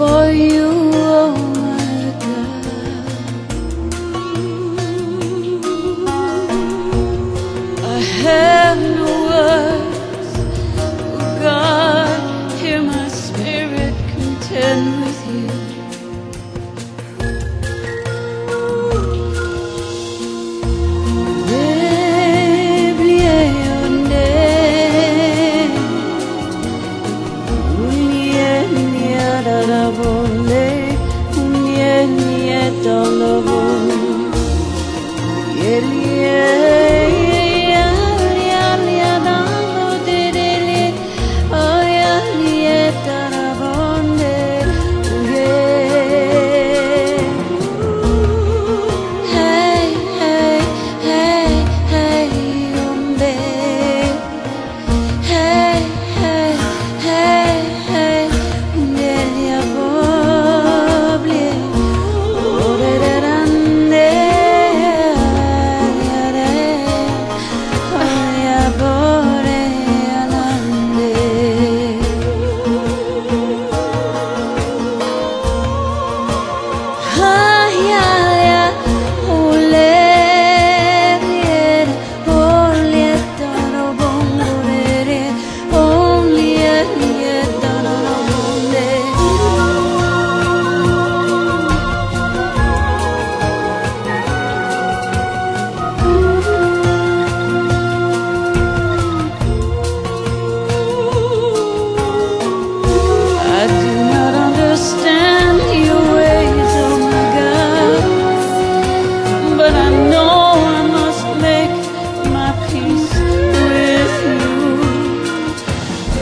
for you. don't know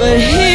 But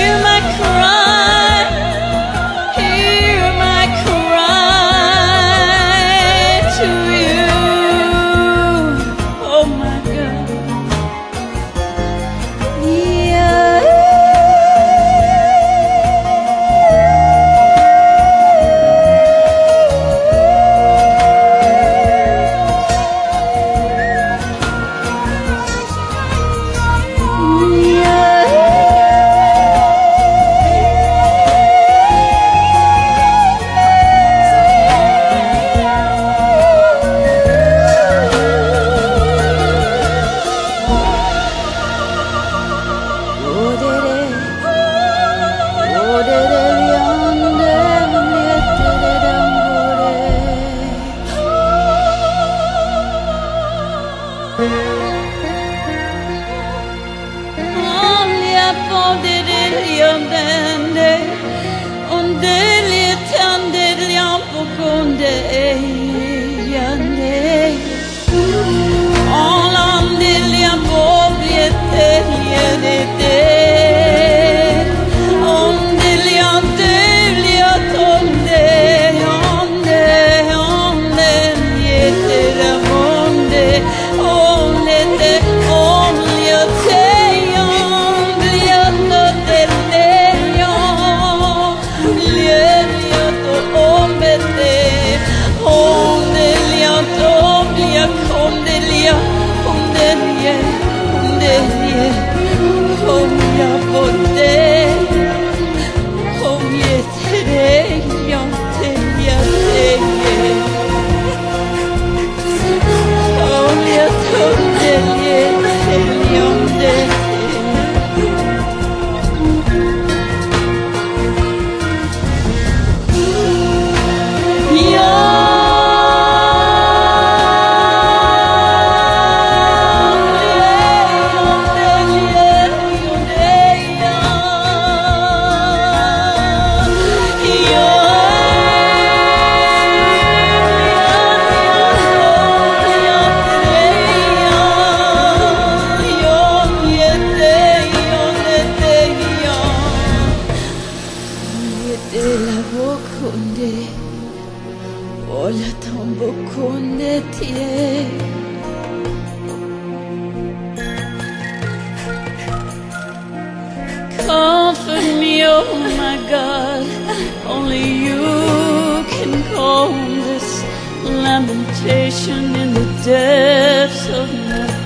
Kunde tie Comfort me, oh my God. Only you can calm this lamentation in the depths of my